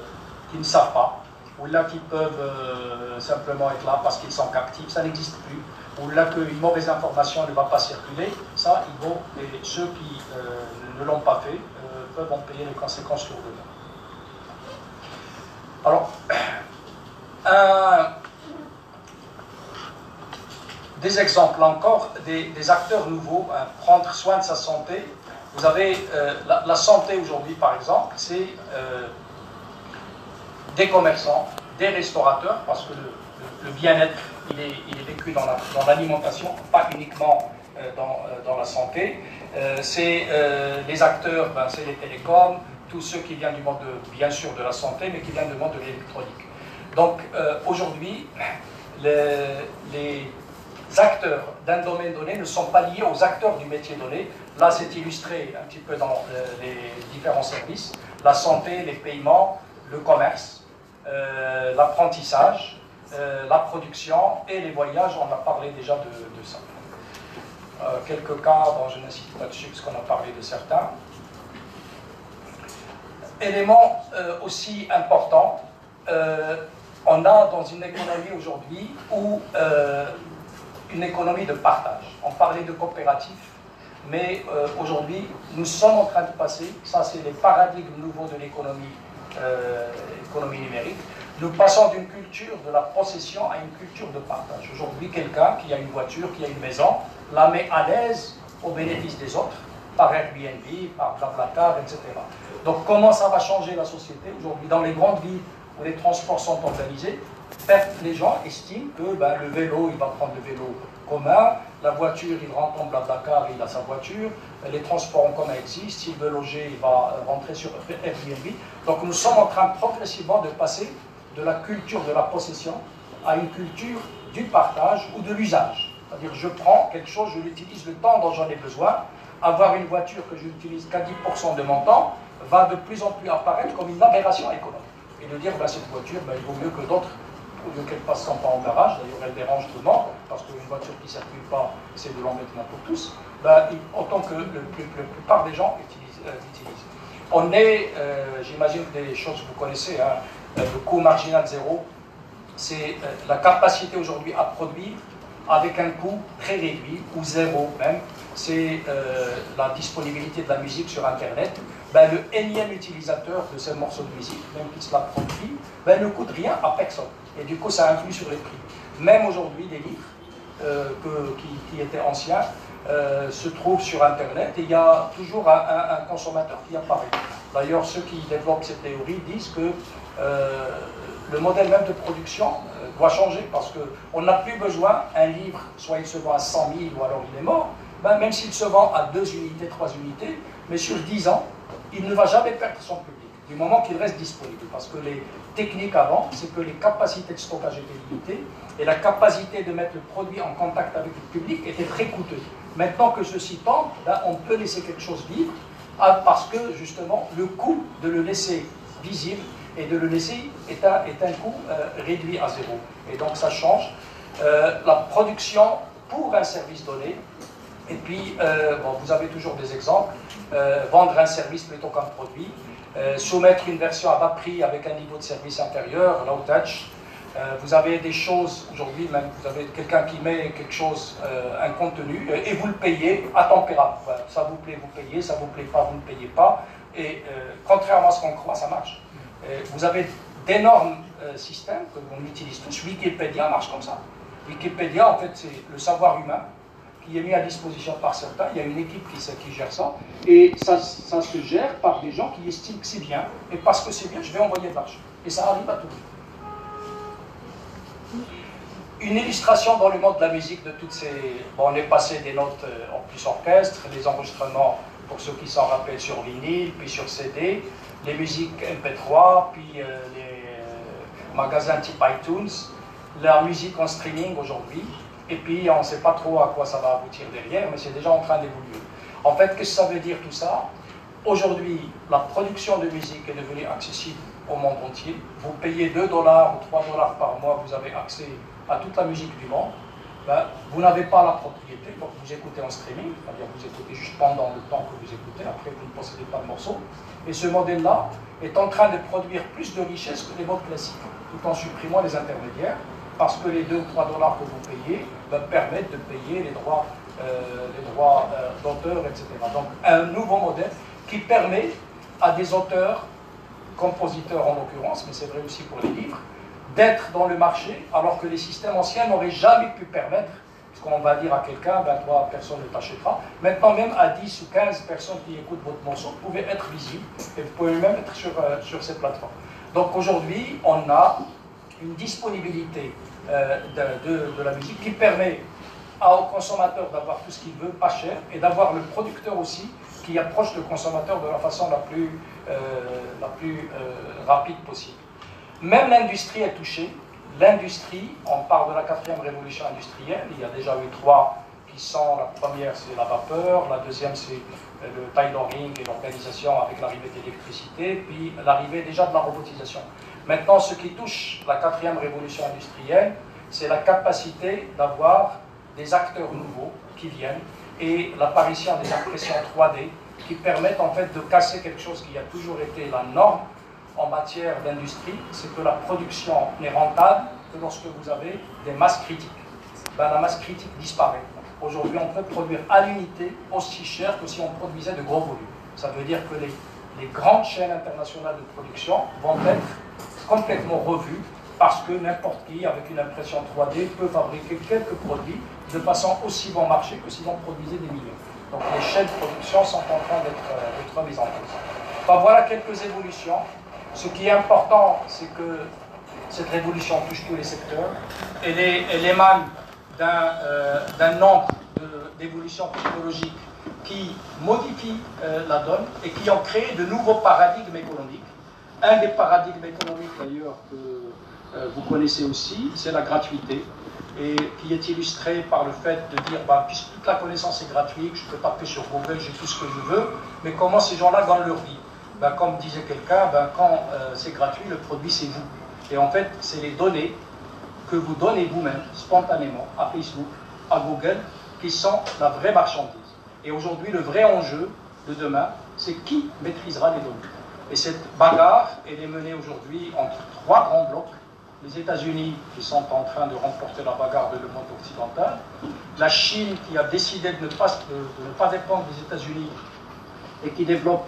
Speaker 1: qui ne savent pas, ou là qui peuvent euh, simplement être là parce qu'ils sont captifs, ça n'existe plus, ou là qu'une mauvaise information ne va pas circuler, ça, ils vont, et ceux qui euh, ne l'ont pas fait peuvent en payer les conséquences eux. Alors, <clears throat> un des exemples encore, des, acteurs nouveaux, prendre soin de sa santé. Vous avez euh, la, santé aujourd'hui, par exemple, c'est euh, des commerçants, des restaurateurs, parce que le, bien-être, il est, vécu dans l'alimentation, pas uniquement dans, dans, la santé. c'est les acteurs, ben, c'est les télécoms, tous ceux qui viennent du monde, bien sûr, de la santé, mais qui viennent du monde de l'électronique. Donc aujourd'hui, les, acteurs d'un domaine donné ne sont pas liés aux acteurs du métier donné. Là, c'est illustré un petit peu dans les différents services, la santé, les paiements, le commerce, euh, l'apprentissage, euh, la production et les voyages, on a parlé déjà de, ça. Euh, quelques cas, je n'insiste pas dessus parce qu'on a parlé de certains. Élément aussi important, on a dans une économie aujourd'hui où une économie de partage. On parlait de coopérative, mais aujourd'hui, nous sommes en train de passer, ça c'est les paradigmes nouveaux de l'économie euh, économie numérique, nous passons d'une culture de la possession à une culture de partage. Aujourd'hui, quelqu'un qui a une voiture, qui a une maison, la met à l'aise au bénéfice des autres, par Airbnb, par Blablacar, etc. Donc comment ça va changer la société aujourd'hui? Dans les grandes villes où les transports sont organisés, les gens estiment que ben, le vélo, il va prendre le vélo commun, la voiture, il rentre en Blablacar, il a sa voiture, les transports en commun existent, s'il veut loger, il va rentrer sur Airbnb. Donc nous sommes en train progressivement de passer de la culture de la possession à une culture du partage ou de l'usage. C'est-à-dire je prends quelque chose, je l'utilise le temps dont j'en ai besoin. Avoir une voiture que je n'utilise qu'à 10% de mon temps va de plus en plus apparaître comme une aberration économique. Et de dire, ben, cette voiture, ben, vaut mieux que d'autres au lieu qu'elle passe pas en garage, d'ailleurs elle dérange tout le monde, parce qu'une voiture qui ne circule pas, c'est de mettre pour tous, autant que le, la plupart des gens euh, utilisent. On est, euh, j'imagine des choses que vous connaissez, hein, euh, le coût marginal zéro, c'est la capacité aujourd'hui à produire avec un coût très réduit, ou zéro même, c'est la disponibilité de la musique sur Internet. Ben, le énième utilisateur de ce morceau de musique, même qu'il se la produit, ben, ne coûte rien à personne. Et du coup, ça influe sur les prix. Même aujourd'hui, des livres euh, qui, étaient anciens euh, se trouvent sur Internet et il y a toujours un, consommateur qui apparaît. D'ailleurs, ceux qui développent cette théorie disent que euh, le modèle même de production doit changer parce qu'on n'a plus besoin, un livre, soit il se vend à 100 000 ou alors il est mort, ben, même s'il se vend à 2 unités, 3 unités, mais sur 10 ans, il ne va jamais perdre son public du moment qu'il reste disponible. Parce que les techniques avant, c'est que les capacités de stockage étaient limitées et la capacité de mettre le produit en contact avec le public était très coûteuse. Maintenant que ceci tombe, là, on peut laisser quelque chose vivre ah, parce que justement le coût de le laisser visible et de le laisser est un, est un coût euh, réduit à zéro. Et donc ça change. Euh, la production pour un service donné, et puis euh, bon, vous avez toujours des exemples, vendre un service plutôt qu'un produit, euh, soumettre une version à bas prix avec un niveau de service inférieur, low touch. Euh, vous avez des choses, aujourd'hui même, vous avez quelqu'un qui met quelque chose, euh, un contenu, et vous le payez à température. Ça vous plaît, vous payez, ça vous plaît pas, vous ne payez pas. Et contrairement à ce qu'on croit, ça marche. vous avez d'énormes systèmes que l'on utilise tous. Wikipédia marche comme ça. Wikipédia, en fait, c'est le savoir humain qui est mis à disposition par certains. Il y a une équipe qui, qui gère ça. Et ça, se gère par des gens qui estiment que c'est bien. Et parce que c'est bien, je vais envoyer de l'argent. Et ça arrive à tout le monde. Une illustration dans le monde de la musique de toutes ces... Bon, on est passé des notes euh, en plus orchestre, les enregistrements, pour ceux qui s'en rappellent, sur vinyle, puis sur CD, les musiques MP3, puis euh, les euh, magasins type iTunes, la musique en streaming aujourd'hui, et puis on ne sait pas trop à quoi ça va aboutir derrière, mais c'est déjà en train d'évoluer. En fait, qu'est-ce que ça veut dire tout ça? Aujourd'hui, la production de musique est devenue accessible au monde entier. Vous payez 2 dollars ou 3 dollars par mois, vous avez accès à toute la musique du monde. Ben, vous n'avez pas la propriété, donc vous écoutez en streaming, c'est-à-dire vous écoutez juste pendant le temps que vous écoutez, après vous ne possédez pas de morceaux. Et ce modèle-là est en train de produire plus de richesses que les modes classiques, tout en supprimant les intermédiaires parce que les 2 ou 3 dollars que vous payez permettent de payer les droits, euh, euh, d'auteur, etc. Donc un nouveau modèle qui permet à des auteurs, compositeurs en l'occurrence, mais c'est vrai aussi pour les livres, d'être dans le marché alors que les systèmes anciens n'auraient jamais pu permettre, parce qu'on va dire à quelqu'un, ben toi, personne ne t'achètera. Maintenant, même à 10 ou 15 personnes qui écoutent votre morceau, vous pouvez être visible et vous pouvez même être sur, euh, sur cette plateforme. Donc aujourd'hui, on a une disponibilité euh, de, la musique qui permet au consommateur d'avoir tout ce qu'il veut, pas cher, et d'avoir le producteur aussi qui approche le consommateur de la façon la plus, euh, euh, rapide possible. Même l'industrie est touchée. L'industrie, on parle de la quatrième révolution industrielle, il y a déjà eu trois qui sont, la première c'est la vapeur, la deuxième c'est le tailoring et l'organisation avec l'arrivée de l'électricité, puis l'arrivée déjà de la robotisation. Maintenant, ce qui touche la quatrième révolution industrielle, c'est la capacité d'avoir des acteurs nouveaux qui viennent et l'apparition des impressions 3D qui permettent en fait de casser quelque chose qui a toujours été la norme en matière d'industrie, c'est que la production n'est rentable que lorsque vous avez des masses critiques. Ben, la masse critique disparaît. Aujourd'hui, on peut produire à l'unité aussi cher que si on produisait de gros volumes. Ça veut dire que les, les grandes chaînes internationales de production vont être complètement revues parce que n'importe qui, avec une impression 3D, peut fabriquer quelques produits de façon aussi bon marché que si on produisait des millions. Donc les chaînes de production sont en train d'être euh, mises en place. voilà quelques évolutions. Ce qui est important, c'est que cette révolution touche tous les secteurs. Elle, elle émane d'un euh, nombre d'évolutions technologiques qui modifient euh, la donne et qui ont créé de nouveaux paradigmes économiques. Un des paradigmes économiques d'ailleurs que vous connaissez aussi, c'est la gratuité et qui est illustré par le fait de dire, bah, puisque toute la connaissance est gratuite, je peux taper sur Google, j'ai tout ce que je veux, mais comment ces gens-là gagnent leur vie? Ben, Comme disait quelqu'un, ben, quand euh, c'est gratuit, le produit c'est vous. Et en fait, c'est les données que vous donnez vous-même, spontanément, à Facebook, à Google, qui sont la vraie marchandise. Et aujourd'hui, le vrai enjeu de demain, c'est qui maîtrisera les données? Et cette bagarre, elle est menée aujourd'hui entre trois grands blocs. Les États-Unis qui sont en train de remporter la bagarre de le monde occidental, la Chine qui a décidé de ne pas, de, ne pas dépendre des États-Unis et qui développe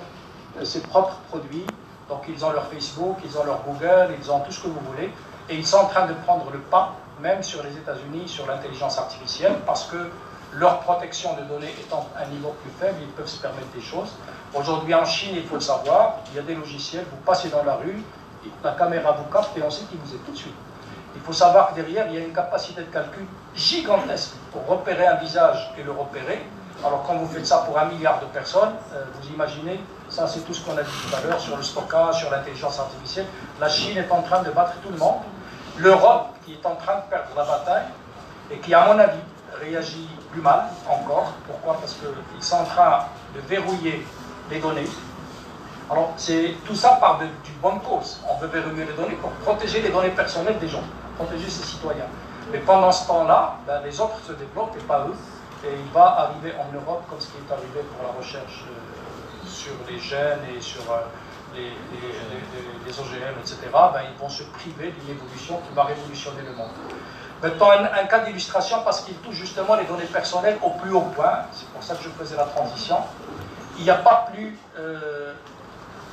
Speaker 1: euh, ses propres produits. Donc ils ont leur Facebook, ils ont leur Google, ils ont tout ce que vous voulez, et ils sont en train de prendre le pas, même sur les États-Unis, sur l'intelligence artificielle, parce que leur protection de données étant à un niveau plus faible, ils peuvent se permettre des choses. Aujourd'hui en Chine, il faut le savoir, il y a des logiciels, vous passez dans la rue, la caméra vous capte et on sait qui vous êtes tout de suite. Il faut savoir que derrière, il y a une capacité de calcul gigantesque pour repérer un visage et le repérer. Alors quand vous faites ça pour un milliard de personnes, euh, vous imaginez, ça c'est tout ce qu'on a dit tout à l'heure sur le stockage, sur l'intelligence artificielle. La Chine est en train de battre tout le monde. L'Europe qui est en train de perdre la bataille et qui, à mon avis, réagit plus mal encore. Pourquoi? Parce qu'ils sont en train de verrouiller les données, alors, tout ça part d'une bonne cause. On veut verrouiller les données pour protéger les données personnelles des gens, protéger ses citoyens. Mais pendant ce temps-là, ben, les autres se développent et pas eux. Et il va arriver en Europe, comme ce qui est arrivé pour la recherche euh, sur les gènes et sur euh, les, OGM, etc., ben, ils vont se priver d'une évolution qui va révolutionner le monde. Maintenant, un, cas d'illustration parce qu'il touche justement les données personnelles au plus haut point, c'est pour ça que je faisais la transition. Il n'y a pas plus euh,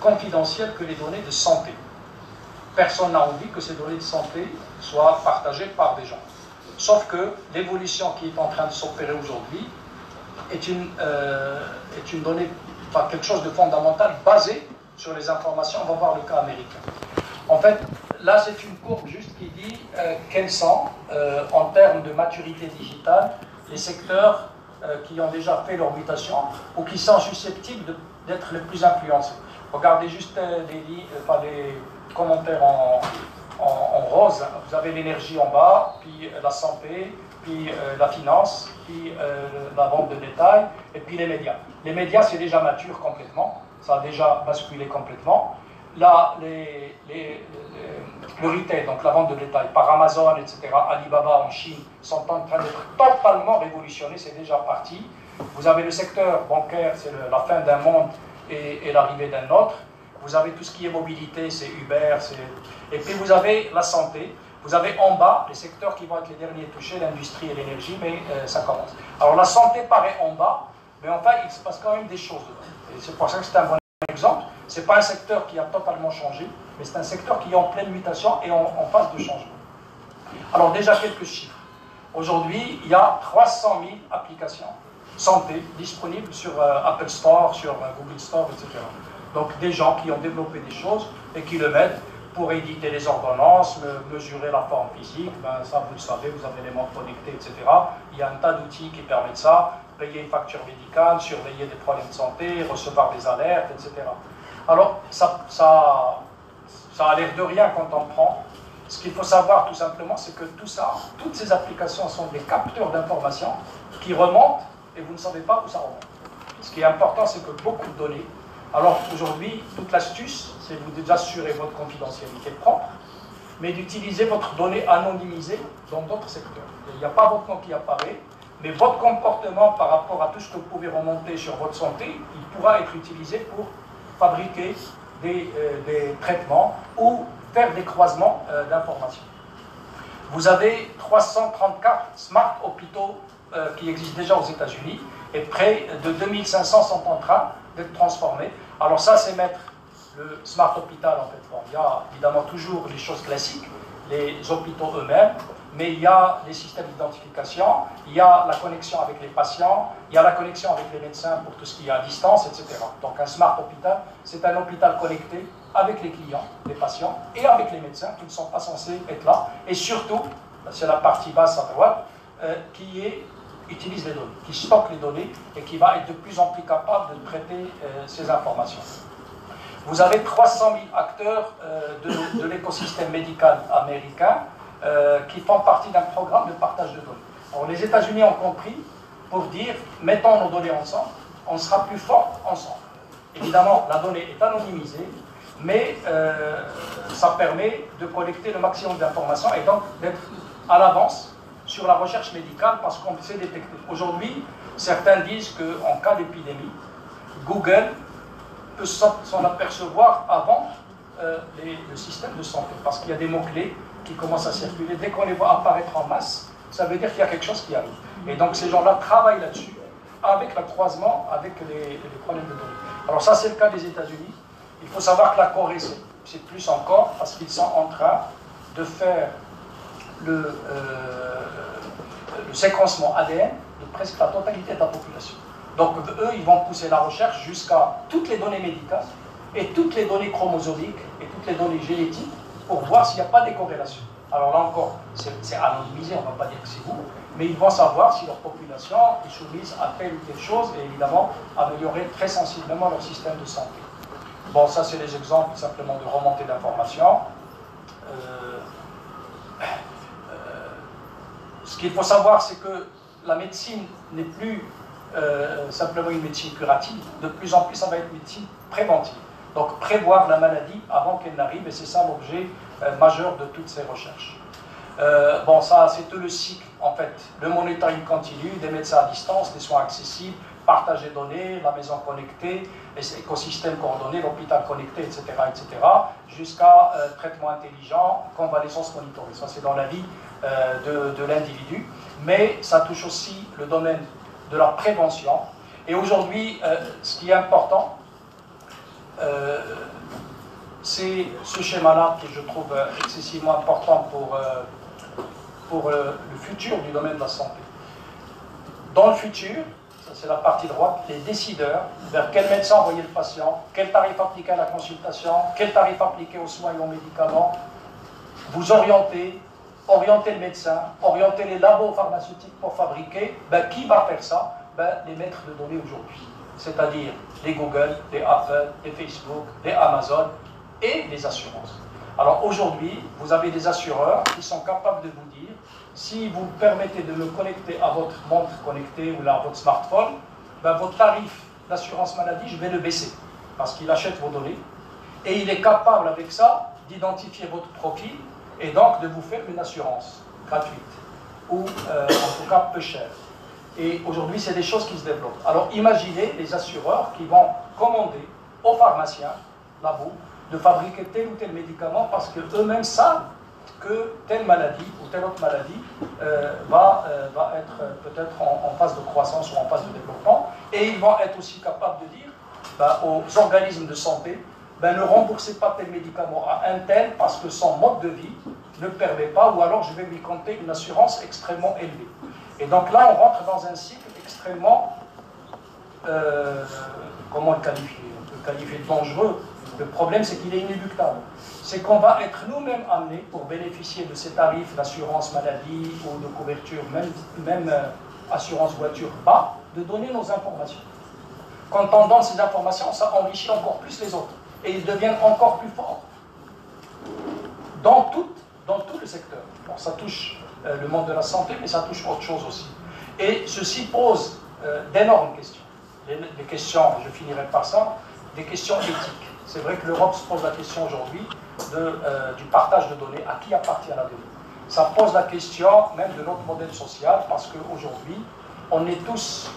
Speaker 1: confidentielles que les données de santé. Personne n'a envie que ces données de santé soient partagées par des gens. Sauf que l'évolution qui est en train de s'opérer aujourd'hui est une, euh, est une donnée, enfin, quelque chose de fondamental basé sur les informations. On va voir le cas américain. En fait, là, c'est une courbe juste qui dit euh, quels sont, euh, en termes de maturité digitale, les secteurs qui ont déjà fait leur mutation ou qui sont susceptibles d'être les plus influencés. Regardez juste euh, les, euh, commentaires en, rose. Vous avez l'énergie en bas, puis euh, la santé, puis la finance, puis la vente de détail, et puis les médias. Les médias, c'est déjà mature complètement. Ça a déjà basculé complètement. Là, les, le retail, donc la vente de détail, par Amazon, etc., Alibaba en Chine, sont en train d'être totalement révolutionnés, c'est déjà parti. Vous avez le secteur bancaire, c'est la fin d'un monde et, l'arrivée d'un autre. Vous avez tout ce qui est mobilité, c'est Uber, et puis vous avez la santé. Vous avez en bas les secteurs qui vont être les derniers touchés, l'industrie et l'énergie, mais euh, ça commence. Alors la santé paraît en bas, mais enfin il se passe quand même des choses c'est pour ça que c'est un bon exemple. Ce n'est pas un secteur qui a totalement changé, mais c'est un secteur qui est en pleine mutation et en, phase de changement. Alors déjà quelques chiffres. Aujourd'hui, il y a 300 000 applications santé disponible sur euh, Apple Store, sur euh, Google Store, etc. Donc des gens qui ont développé des choses et qui le mettent pour éditer les ordonnances, mesurer la forme physique, ben ça vous le savez, vous avez les montres connectées, etc. Il y a un tas d'outils qui permettent ça, payer une facture médicale, surveiller des problèmes de santé, recevoir des alertes, etc. Alors, ça, ça, a l'air de rien quand on prend. Ce qu'il faut savoir tout simplement, c'est que tout ça, toutes ces applications sont des capteurs d'informations qui remontent et vous ne savez pas où ça remonte. Ce qui est important, c'est que beaucoup de données. Alors aujourd'hui, toute l'astuce, c'est vous assurer votre confidentialité propre, mais d'utiliser votre donnée anonymisée dans d'autres secteurs. Il n'y a pas votre nom qui apparaît, mais votre comportement par rapport à tout ce que vous pouvez remonter sur votre santé, il pourra être utilisé pour fabriquer des, euh, traitements ou faire des croisements euh, d'informations. Vous avez 334 smart hôpitaux euh, qui existent déjà aux États-Unis et près de 2500 sont en train d'être transformés. Alors ça, c'est mettre le smart hôpital en fait. il y a évidemment toujours les choses classiques, les hôpitaux eux-mêmes, mais il y a les systèmes d'identification, il y a la connexion avec les patients, il y a la connexion avec les médecins pour tout ce qui est à distance, etc. Donc un smart hôpital, c'est un hôpital connecté avec les clients, les patients, et avec les médecins qui ne sont pas censés être là, et surtout, c'est la partie basse à droite, euh, qui utilise les données, qui stocke les données et qui va être de plus en plus capable de traiter euh, ces informations. Vous avez 300 000 acteurs euh, de l'écosystème médical américain euh, qui font partie d'un programme de partage de données. Alors les États-Unis ont compris pour dire mettons nos données ensemble, on sera plus fort ensemble. Évidemment, la donnée est anonymisée, mais euh, ça permet de collecter le maximum d'informations et donc d'être à l'avance sur la recherche médicale parce qu'on sait détecter. Aujourd'hui, certains disent qu'en cas d'épidémie, Google peut s'en apercevoir avant euh, le système de santé parce qu'il y a des mots-clés qui commencent à circuler, dès qu'on les voit apparaître en masse, ça veut dire qu'il y a quelque chose qui arrive. Et donc ces gens-là travaillent là-dessus, avec le croisement, avec les, problèmes de données. Alors ça, c'est le cas des États-Unis. Il faut savoir que la Corée, c'est plus encore, parce qu'ils sont en train de faire le, euh, le séquencement ADN de presque la totalité de la population. Donc eux, ils vont pousser la recherche jusqu'à toutes les données médicales et toutes les données chromosomiques et toutes les données génétiques pour voir s'il n'y a pas des corrélations. Alors là encore, c'est anonymisé, on ne va pas dire que c'est vous, mais ils vont savoir si leur population est soumise à telle ou telle chose et évidemment améliorer très sensiblement leur système de santé. Bon, ça c'est des exemples simplement de remontée d'informations. Euh, euh, ce qu'il faut savoir, c'est que la médecine n'est plus euh, simplement une médecine curative, de plus en plus ça va être une médecine préventive. Donc prévoir la maladie avant qu'elle n'arrive, et c'est ça l'objet euh, majeur de toutes ces recherches. Euh, bon, ça, c'est tout le cycle, en fait. Le monitoring continu, des médecins à distance, des soins accessibles, partager données, la maison connectée, les écosystèmes coordonnés, l'hôpital connecté, etc., etc., jusqu'à euh, traitement intelligent, convalescence monitorée. Ça, c'est dans la vie de, de l'individu. Mais ça touche aussi le domaine de la prévention. Et aujourd'hui, ce qui est important, euh, c'est ce schéma-là que je trouve euh, excessivement important pour, euh, pour le futur du domaine de la santé. Dans le futur, ça c'est la partie droite, les décideurs, vers quel médecin envoyer le patient, quel tarif appliquer à la consultation, quel tarif appliquer aux soins et aux médicaments, vous orientez, orienter le médecin, orienter les labos pharmaceutiques pour fabriquer, ben, qui va faire ça? Ben, Les maîtres de données aujourd'hui c'est-à-dire les Google, les Apple, les Facebook, les Amazon et les assurances. Alors aujourd'hui, vous avez des assureurs qui sont capables de vous dire, si vous permettez de me connecter à votre montre connectée ou à votre smartphone, ben votre tarif d'assurance maladie, je vais le baisser, parce qu'il achète vos données, et il est capable avec ça d'identifier votre profil et donc de vous faire une assurance gratuite, ou euh, en tout cas peu chère. Et aujourd'hui, c'est des choses qui se développent. Alors imaginez les assureurs qui vont commander aux pharmaciens, là-bas, de fabriquer tel ou tel médicament parce qu'eux-mêmes savent que telle maladie ou telle autre maladie euh, va, euh, va être peut-être en, phase de croissance ou en phase de développement. Et ils vont être aussi capables de dire ben, aux organismes de santé, ben, ne remboursez pas tel médicament à un tel parce que son mode de vie ne permet pas, ou alors je vais lui compter une assurance extrêmement élevée. Et donc là, on rentre dans un cycle extrêmement, euh, comment le qualifier? On peut qualifier de dangereux, Le problème, c'est qu'il est inéluctable. C'est qu'on va être nous-mêmes amenés, pour bénéficier de ces tarifs d'assurance maladie ou de couverture, même, euh, assurance voiture bas, de donner nos informations. Quand on donne ces informations, ça enrichit encore plus les autres. Et ils deviennent encore plus forts. Dans tout, dans tout le secteur. ça touche euh, le monde de la santé, mais ça touche autre chose aussi. Et ceci pose euh, d'énormes questions. Des questions, je finirai par ça, des questions éthiques. C'est vrai que l'Europe se pose la question aujourd'hui euh, du partage de données, à qui appartient la donnée. Ça pose la question même de notre modèle social, parce qu'aujourd'hui, on est tous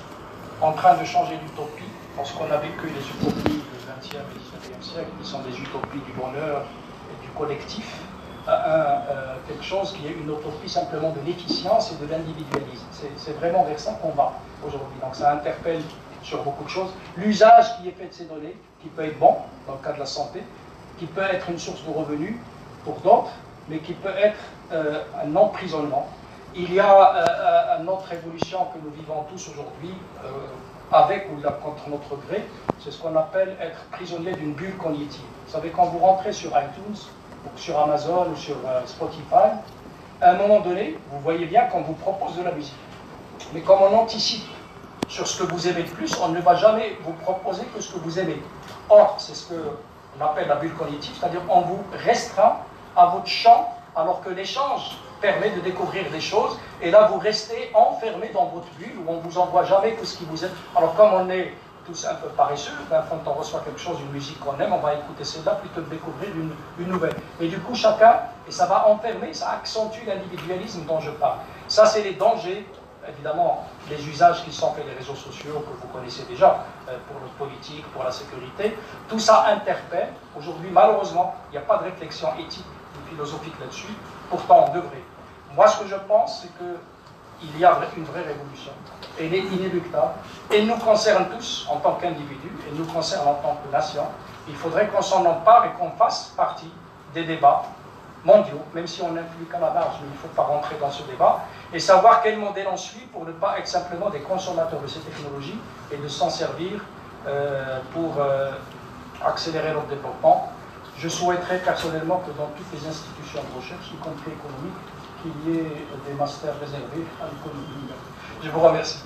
Speaker 1: en train de changer d'utopie, parce qu'on a vécu les utopies du XXe et XIXe siècle, qui sont des utopies du bonheur et du collectif, quelque chose qui est une utopie simplement de l'efficience et de l'individualisme. C'est vraiment vers ça qu'on va aujourd'hui. Donc ça interpelle sur beaucoup de choses. L'usage qui est fait de ces données, qui peut être bon dans le cas de la santé, qui peut être une source de revenus pour d'autres, mais qui peut être euh, un emprisonnement. Il y a euh, une autre évolution que nous vivons tous aujourd'hui, avec ou contre notre gré, c'est ce qu'on appelle être prisonnier d'une bulle cognitive. Vous savez, quand vous rentrez sur iTunes, sur Amazon ou sur euh, Spotify, à un moment donné, vous voyez bien qu'on vous propose de la musique. Mais comme on anticipe sur ce que vous aimez le plus, on ne va jamais vous proposer que ce que vous aimez. Or, c'est ce qu'on appelle la bulle cognitive, c'est-à-dire on vous restreint à votre champ, alors que l'échange permet de découvrir des choses, et là vous restez enfermé dans votre bulle, où on ne vous envoie jamais que ce qui vous aime. Alors comme on est tous un peu paresseux, ben, quand on reçoit quelque chose, une musique qu'on aime, on va écouter celle-là plutôt que découvrir une, une, nouvelle. Et du coup, chacun, et ça va enfermer, ça accentue l'individualisme dont je parle. Ça, c'est les dangers, évidemment, les usages qui sont faits des réseaux sociaux, que vous connaissez déjà, euh, pour notre politique, pour la sécurité. Tout ça interpelle. Aujourd'hui, malheureusement, il n'y a pas de réflexion éthique ou philosophique là-dessus. Pourtant, on devrait. Moi, ce que je pense, c'est que il y a une vraie révolution. Elle est inéluctable. Elle nous concerne tous en tant qu'individus, elle nous concerne en tant que nation. Il faudrait qu'on s'en empare et qu'on fasse partie des débats mondiaux, même si on n'influe qu'à la marge, mais il ne faut pas rentrer dans ce débat, et savoir quel modèle on suit pour ne pas être simplement des consommateurs de ces technologies et de s'en servir euh, pour euh, accélérer notre développement. Je souhaiterais personnellement que dans toutes les institutions de recherche, y compris économiques, qu'il y ait des masters réservés à l'économie. Je vous
Speaker 2: remercie.